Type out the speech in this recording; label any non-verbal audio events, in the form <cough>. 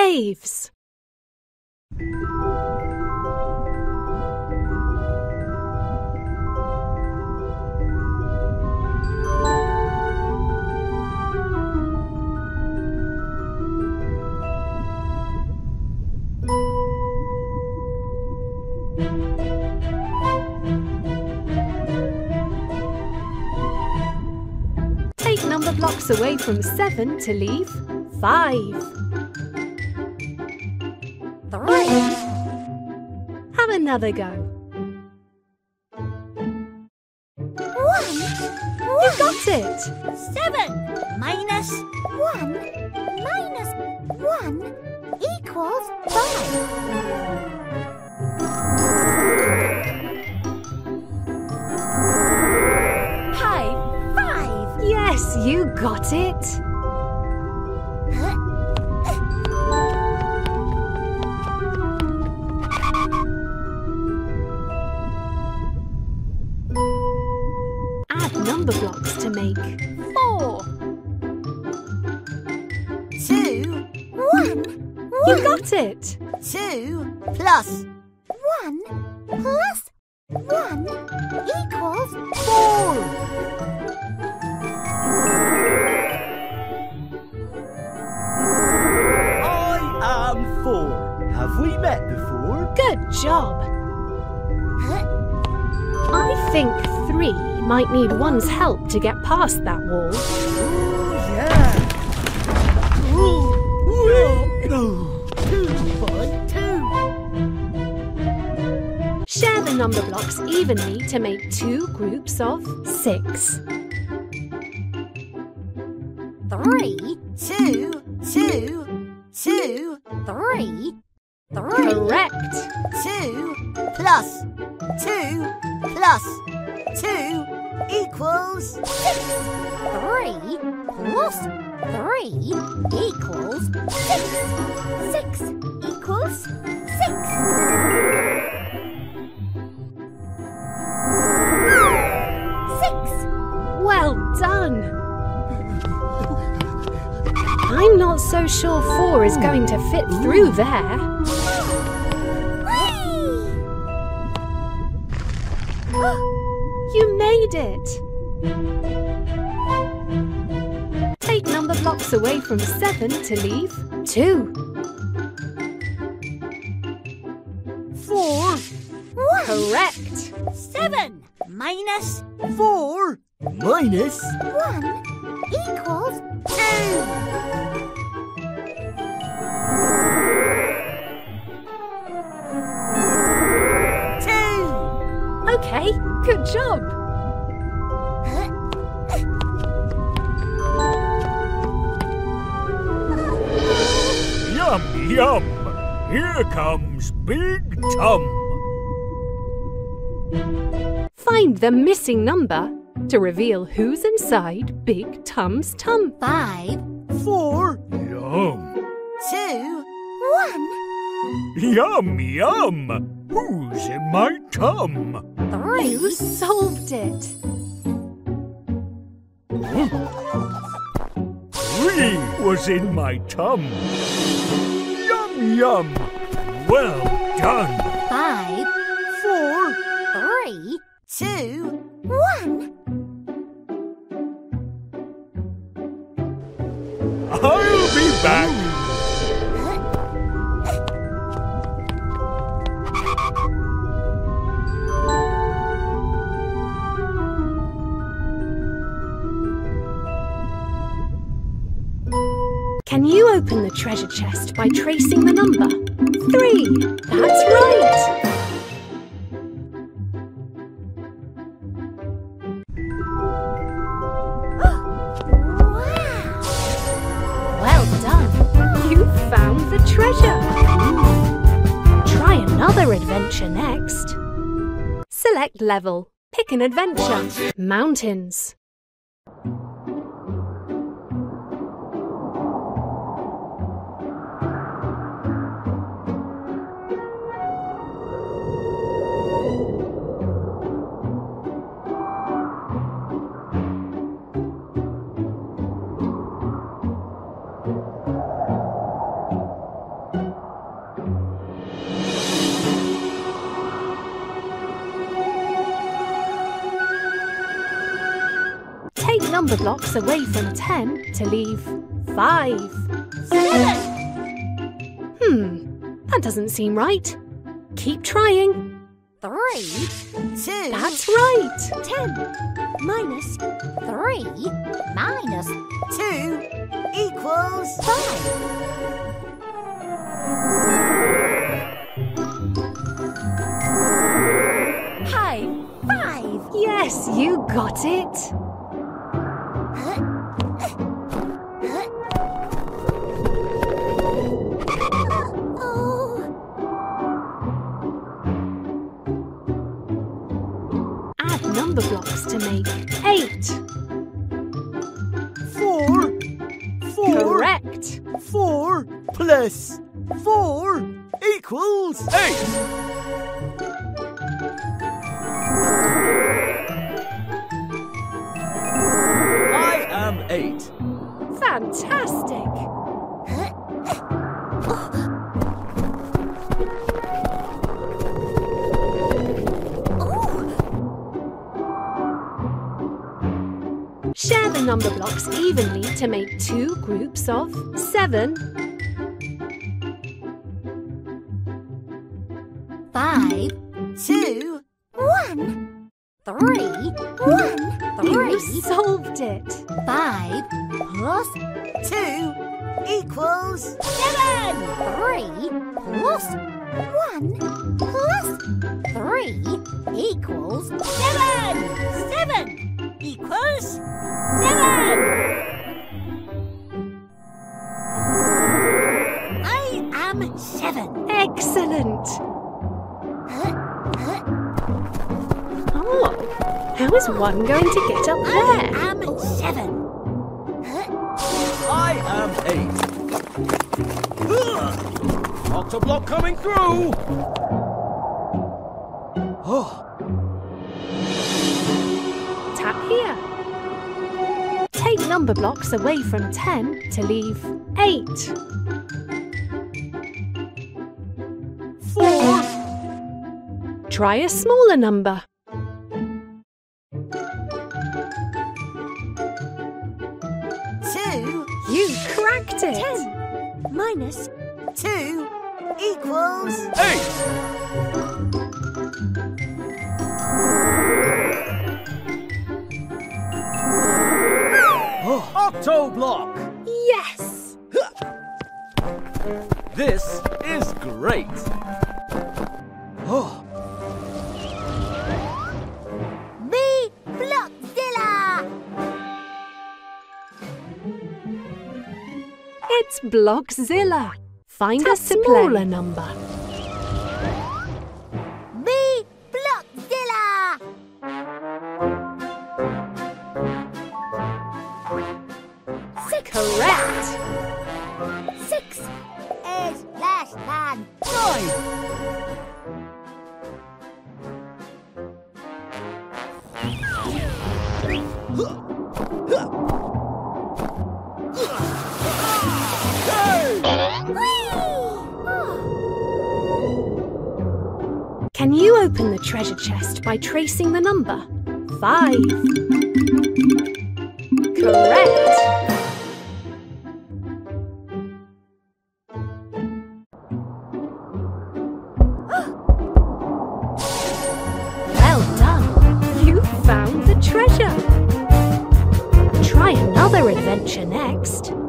caves. Take Numberblocks away from 7 to leave 5. Have another go. One. You got it! Seven minus one minus one equals five. High five. Yes, you got it! Add Numberblocks to make four. Two. One. You got it! Two plus one plus one equals four. I am four. Have we met before? Good job! I think three might need one's help to get past that wall. Oh, yeah. Ooh, ooh, two by two. Share the Numberblocks evenly to make two groups of six. Three, two, two, two, three, three. Correct! Two plus two plus two equals six. Three plus three equals six. Six equals six. Six. Well done! I'm not so sure four is going to fit through there. Whee! You made it! Take Numberblocks away from seven to leave two. Four. One. Correct! Seven minus Four. One equals two. Two. Okay, good job! Yum, yum. Here comes Big Tum. Find the missing number to reveal who's inside Big Tum's tum. Five, Four. Yum. two, one, Yum, yum. Who's in my tum? three, You solved it! Three was in my tum. Yum. Well done. five, Four. three, two, one. I'll be back. You open the treasure chest by tracing the number? Three! That's right! Wow! <gasps> Well done! You found the treasure! Try another adventure next. Select level. Pick an adventure. Mountains. Number blocks away from 10 to leave 5. Seven. Hmm, that doesn't seem right. Keep trying. Three. Two. That's right. ten. Minus three. Minus two. Equals five. High Five. Yes, you got it. Share the Numberblocks evenly to make two groups of 7. Five. Two. One. Three. One. You solved it. Five plus two equals seven. Three plus one plus three equals seven. Seven equals seven. I am seven. Excellent. Oh, how is one going to get up there? I there? am seven. I am eight. Octoblock coming through. Oh, Numberblocks away from 10 to leave 8. 4. Try a smaller number. 2. You cracked it! 10 minus 2 equals 8. Toe block! Yes! This is great! Oh. Be Blockzilla! It's Blockzilla! Find a smaller number. Six. Correct. Six is less than five. Can you open the treasure chest by tracing the number? 5. Correct. Next.